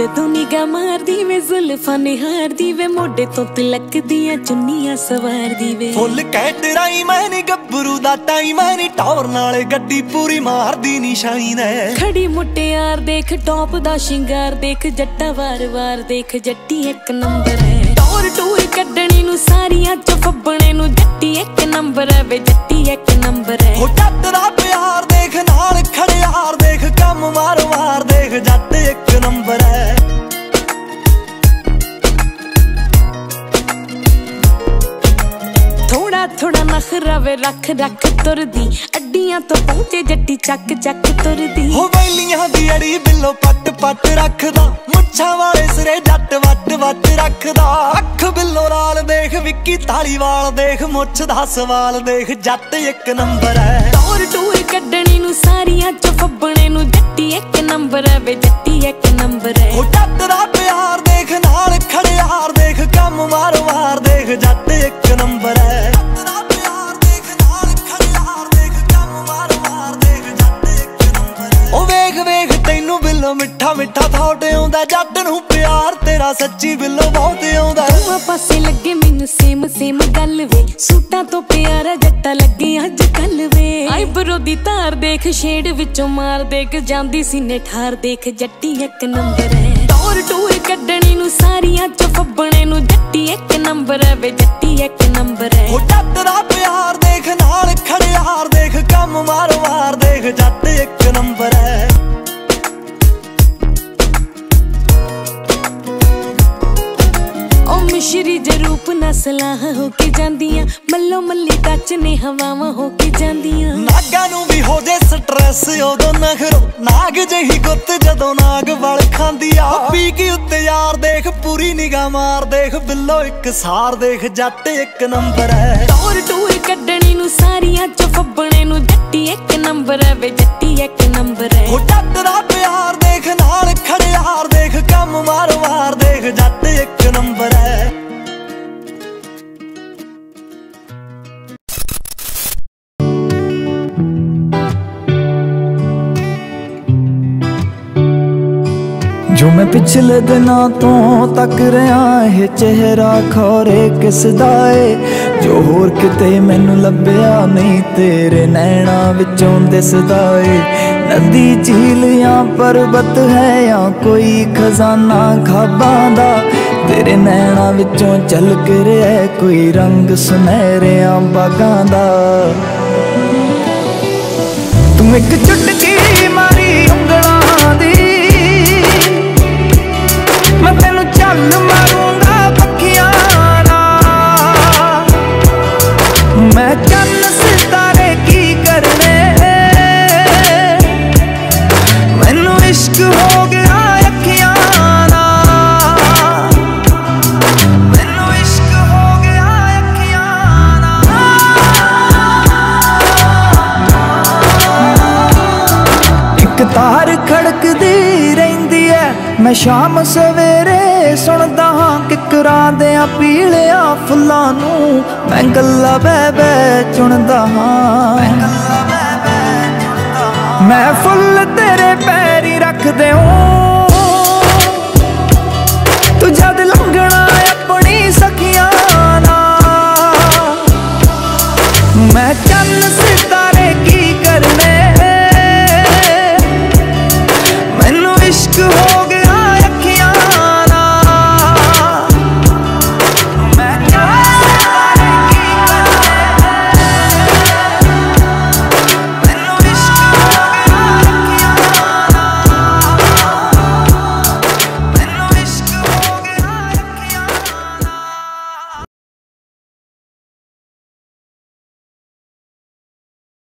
ਜਦੋਂ ਨਿਗਾ ਮਾਰਦੀ ਵੇ ਜ਼ੁਲਫਾਂ ਨਿਹਾਰਦੀ ਵੇ ਮੋਢੇ ਤੋਂ ਤਿਲਕਦੀਆਂ ਚੁੰਨੀਆਂ ਸਵਾਰਦੀ ਵੇ। ਫੁੱਲ ਕੈਟਰਾਈ ਮੈਂ ਨੀ ਗੱਭਰੂ ਦਾ ਟਾਈ ਮੈਂ ਨੀ ਟੌਰ ਨਾਲ ਗੱਡੀ ਪੂਰੀ ਮਾਰਦੀ ਨੀ ਸ਼ਾਈਨ ਐ ਖੜੀ ਮੁਟਿਆਰ ਦੇਖ ਟੌਪ ਦਾ ਸ਼ਿੰਗਾਰ ਦੇਖ ਜੱਟਾ ਵਾਰ-ਵਾਰ ਦੇਖ ਜੱਟੀ ਇੱਕ ਨੰਬਰ ਹੈ। ਟੌਰ ਟੂਰ ਕੱਢਣੀ ਨੂੰ ਸਾਰੀਆਂ ਚ ਫੱਬਣੇ ਨੂੰ ਜੱਟੀ ਇੱਕ ਨੰਬਰ ਹੈ ਵੇ ਜੱਟੀ ਇੱਕ ਨੰਬਰ ਹੈ। ਹੋ ਜੱਟ ਦਾ ਪਿਆਰ ਦੇਖ ਨਾਲ ਖੜਿਆਰ ਥੋੜਾ ਨਖਰਾ ਵੇ ਰੱਖ ਰੱਖ ਤੁਰਦੀ। ਅੱਡੀਆਂ ਤੋਂ ਪਹੁੰਚੇ ਜੱਟੀ ਚੱਕ ਚੱਕ ਤੁਰਦੀ। ਹੋ ਵੈਲੀਆਂ ਦੀ ਅੜੀ ਬਿੱਲੋ ਪੱਟ ਪੱਟ ਰੱਖਦਾ। ਮੁੱਛਾਂ ਵਾਲੇ ਸਿਰੇ ਜੱਟ ਵੱਟ ਵੱਟ ਰੱਖਦਾ। ਅੱਖ ਬਿੱਲੋ ਨਾਲ ਦੇਖ ਵਿੱਕੀ ਤਾਲੀਵਾਲ ਦੇਖ ਮੁੱਛ ਦਾ ਸਵਾਲ ਦੇਖ ਜੱਟ ਇੱਕ ਨੰਬਰ ਐ ਟੌਰ ਟੂਰ ਕੱਢਣੀ ਨੂੰ ਸਾਰੀਆਂ ਚ ਫੱਬਣੇ ਨੂੰ ਜੱਟੀ ਇੱਕ ਨੰਬਰ ਹੈ ਵੇ ਜੱਟੀ ਇੱਕ ਨੰਬਰ ਹੈ। ਬਿੱਲੋ ਮਿੱਠਾ ਮਿੱਠਾ ਥਾਟ ਆਉਂਦਾ ਜੱਟ ਨੂੰ ਪਿਆਰ ਤੇਰਾ ਸੱਚੀ ਬਿੱਲੋ ਬਹੁਤ ਆਉਂਦਾ। ਦੋਵਾਂ ਪਾਸੇ ਲੱਗੇ ਮੈਨੂੰ ਸੇਮ ਸੇਮ ਗੱਲ ਵੇ। ਸੂਟਾਂ ਤੋਂ ਪਿਆਰਾ ਜੱਟਾ ਲੱਗੇ ਅੱਜ ਕੱਲ ਵੇ। ਆਈਬਰੋ ਦੀ ਧਾਰ ਦੇਖ ਸ਼ੇਡ ਵਿੱਚੋਂ ਮਾਰ ਦੇਖ ਜਾਂਦੀ ਸੀਨੇ ਠਾਰ ਦੇਖ ਜੱਟੀ ਇੱਕ ਨੰਬਰ ਹੈ। ਟੌਰ ਟੂਰ ਕੱਢਣੀ ਨੂੰ ਸਾਰੀਆਂ ਚ ਫੱਬਣੇ ਨੂੰ ਜੱਟੀ ਇੱਕ ਨੰਬਰ ਹੈ ਵੇ ਜੱਟੀ ਇੱਕ ਨੰਬਰ ਹੈ। ਉਹ ਦਾ ਨਸਲਾਂ ਹੋ ਕੇ ਜਾਂਦੀਆਂ। ਮੱਲੋ ਮੱਲੀ ਟੱਚ ਨੇ ਹਵਾਵਾਂ ਹੋ ਕੇ ਜਾਂਦੀਆਂ। ਨਾਗਾਂ ਨੂੰ ਵੀ ਹੋ ਜੇ ਸਟ੍ਰੈਸ ਉਦੋਂ ਨਖਰੋ। ਨਾਗ ਜਹੀ ਗੁੱਤ ਜਦੋਂ ਨਾਗ ਵਲ ਖਾਂਦੀ ਆ ਪੀ ਕੇ ਉੱਤੇ ਯਾਰ ਦੇਖ ਪੂਰੀ ਨਿਗਾਹ ਮਾਰ ਦੇਖ। ਬਿੱਲੋ ਇੱਕ ਸਾਰ ਦੇਖ ਜੱਟ ਇੱਕ ਨੰਬਰ ਐ ਟੌਰ ਟੂਰ ਕੱਢਣੀ ਨੂੰ ਸਾਰੀਆਂ ਚ ਜੋ ਮੈਂ ਪਿਛਲੇ ਦਿਨਾਂ ਤੋਂ ਤੱਕ ਰਿਹਾ ਇਹ ਚਿਹਰਾ ਖੋਰੇ ਕਿਸ ਦਾ ਏ? ਜੋ ਹੋਰ ਕਿਤੇ ਮੈਨੂੰ ਲੱਭਿਆ ਨਹੀਂ, ਤੇਰੇ ਨੈਣਾ ਵਿੱਚੋਂ ਦਿਸਦਾ ਏ। ਨਦੀ ਝੀਲ ਜਾਂ ਪਰਬਤ ਹੈ ਜਾਂ ਕੋਈ ਖਜ਼ਾਨਾ ਖਾਬਾਂ ਦਾ? ਤੇਰੇ ਨੈਣਾ ਵਿੱਚੋਂ ਝਲਕ ਰਿਹਾ ਕੋਈ ਰੰਗ ਸੁਨਹਿਰਿਆਂ ਬਾਗਾਂ ਦਾ? ਤੂੰ ਇੱਕ ਚੁਟਕੀ ਤਾਰ ਖੜਕਦੀ ਰਹਿੰਦੀ ਐ। ਮੈਂ ਸ਼ਾਮ ਸਵੇਰੇ ਸੁਣਦਾ ਹਾਂ ਕਿਕਰਾਂ ਦੇ ਆ ਪੀਲਿਆ ਫੁੱਲਾਂ ਨੂੰ। ਮੈਂ ਗੱਲਾਂ ਬੈ ਬੈ ਚੁਣਦਾ ਹਾਂ। ਮੈਂ ਫੁੱਲ ਤੇਰੇ ਪੈਰੀ ਰੱਖਦੇ ਹਾਂ to hold